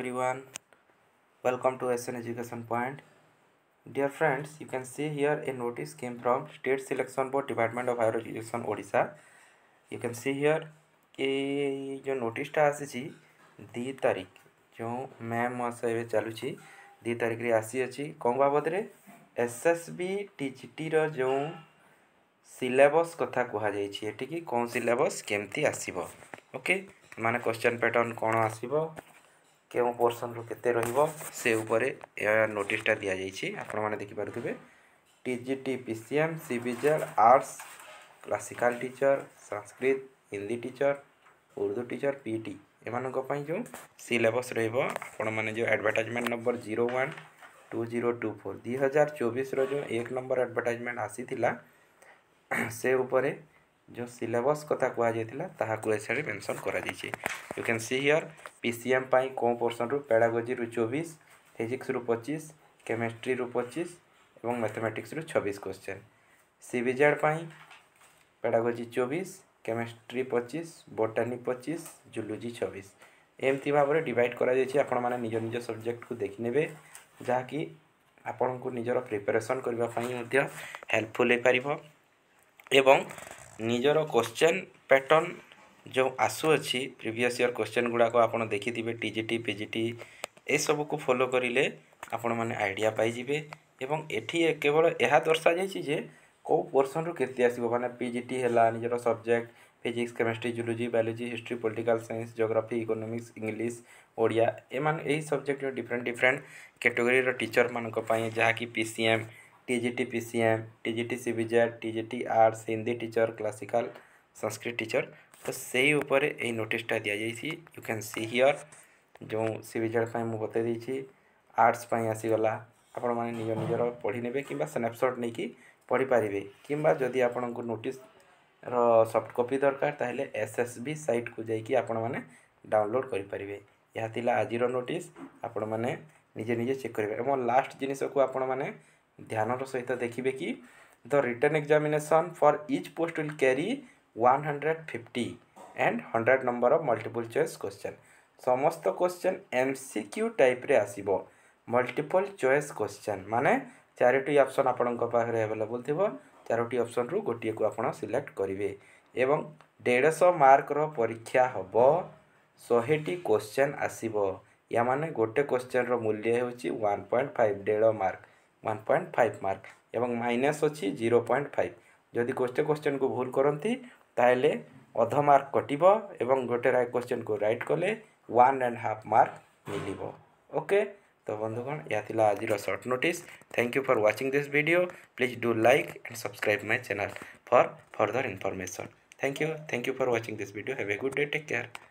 everyone welcome to S N education point dear friends you can see here a notice came from state selection board department of higher education Odisha you can see here a जो नोटा आसी दी तारीख जो ma'am महाशय ए चलु दि तारीख रे आसी अच्छी कौन बाबद S S B T G T रो सिलेबस कथा कह जाए कौन सिलेबस केमती आसब ओके मान क्वेश्चन पैटर्न कौन आसब କେଉଁ ପୋର୍ସନ୍ରୁ କେତେ ରହିବ ସେ ଉପରେ ଏହା ନୋଟିସ୍ଟା ଦିଆଯାଇଛି ଆପଣମାନେ ଦେଖିପାରୁଥିବେ T G T P C M C B Z arts classical teacher Sanskrit Hindi teacher Urdu teacher P T ଏମାନଙ୍କ ପାଇଁ ଯେଉଁ ସିଲେବସ୍ ରହିବ ଆପଣମାନେ ଯେଉଁ advertisement number zero one two zero two four ଦୁଇ ହଜାର ଚବିଶର ଯେଉଁ ଏକ ନମ୍ବର ଆଡ଼ଭର୍ଟାଇଜମେଣ୍ଟ ଆସିଥିଲା ସେ ଉପରେ ଯେଉଁ ସିଲେବସ୍ କଥା କୁହାଯାଇଥିଲା ତାହାକୁ ଏଠାରେ ମେନ୍ସନ୍ କରାଯାଇଛି You can see here PCM पाई कौन पोर्सन रु पेडागोजी रु चौबीस फिजिक्स रु पचीस केमिस्ट्री रु पचीस एवं मैथमेटिक्स रु छब्बीस क्वेश्चन सी विजेड पाई पेडागोजी चौबीस কেমিস্ট্রি পঁচিশ বটানি পঁচিশ জুলোজি ছবিশ এমতি ভাবে ডিভাইড করা যাই আপনার নিজ নিজ সবজেক্ট কু দেখি নেবে যাকি আপনার নিজের প্রিপারেসন করা হেল্পফুল হয়ে পার এবং নিজের কোশ্চেন প্যাটর্ন ଯେଉଁ ଆସୁଅଛି ପ୍ରିଭିୟସ୍ ଇୟର୍ କୋଶ୍ଚେନ୍ ଗୁଡ଼ାକ ଆପଣ ଦେଖିଥିବେ T G T P G T ଏସବୁକୁ ଫଲୋ କରିଲେ ଆପଣମାନେ ଆଇଡ଼ିଆ ପାଇଯିବେ ଏବଂ ଏଠି କେବଳ ଏହା ଦର୍ଶାଯାଇଛି ଯେ କେଉଁ ପୋର୍ସନ୍ରୁ କେତେ ଆସିବ ମାନେ ପି ଜି ଟି ହେଲା ନିଜର subject physics chemistry zoology biology history political science geography economics English Odia ଏମାନେ ଏହି ସବଜେକ୍ଟର ଡିଫରେଣ୍ଟ ଡିଫରେଣ୍ଟ କାଟେଗୋରିର ଟିଚର୍ମାନଙ୍କ ପାଇଁ ଯାହାକି P C M T G T P C M T G T C B Z T G T arts Hindi teacher classical Sanskrit teacher ତ ସେଇ ଉପରେ ଏଇ ନୋଟିସ୍ଟା ଦିଆଯାଇଛି ୟୁ କ୍ୟାନ୍ ସି ହିଅର୍ ଯେଉଁ ସିଭିଜେଡ଼ ପାଇଁ ମୁଁ ବତାଇ ଦେଇଛି ଆର୍ଟ୍ସ ପାଇଁ ଆସିଗଲା ଆପଣମାନେ ନିଜ ନିଜର ପଢ଼ି ନେବେ କିମ୍ବା ସ୍ନାପସଟ୍ ନେଇକି ପଢ଼ିପାରିବେ କିମ୍ବା ଯଦି ଆପଣଙ୍କୁ ନୋଟିସ୍ର ସଫ୍ଟ କପି ଦରକାର ତାହେଲେ ଏସ୍ ଏସ୍ ବି ସାଇଟ୍କୁ ଯାଇକି ଆପଣମାନେ ଡାଉନଲୋଡ଼୍ କରିପାରିବେ ଏହା ଥିଲା ଆଜିର ନୋଟିସ୍ ଆପଣମାନେ ନିଜେ ନିଜେ ଚେକ୍ କରିବେ ଏବଂ ଲାଷ୍ଟ ଜିନିଷକୁ ଆପଣମାନେ ଧ୍ୟାନର ସହିତ ଦେଖିବେ କି the written examination for each post will carry 150 and 100 number of multiple choice question समस्त क्वेश्चन एमसीक्यू टाइप रे आसीबो मल्टीपल चॉइस क्वेश्चन माने चारोटी ऑप्शन आपनक पाखरे अवेलेबल थिबो चारोटी ऑप्शन रु गोटिए को आपन सिलेक्ट करिवे एवं 150 मार्क रो परीक्षा होबो 100 टी क्वेश्चन आसीबो या माने गोटे क्वेश्चन रो मूल्य होची 1.5 डेढ़ मार्क 1.5 मार्क एवं माइनस होची 0.5 क्वेश्चन क्वेश्चन को भूल करंती ତାହେଲେ ଅଧ ମାର୍କ କଟିବ ଏବଂ ଗୋଟେ କୋଶ୍ଚିନ୍କୁ ରାଇଟ୍ କଲେ ୱାନ୍ ଆଣ୍ଡ ହାଫ୍ ମାର୍କ ମିଳିବ ଓକେ ତ ବନ୍ଧୁଗଣ ଏହା ଥିଲା ଆଜିର short notice thank you for watching this video please do like and subscribe my channel for further information thank you thank you for watching this video have a good day take care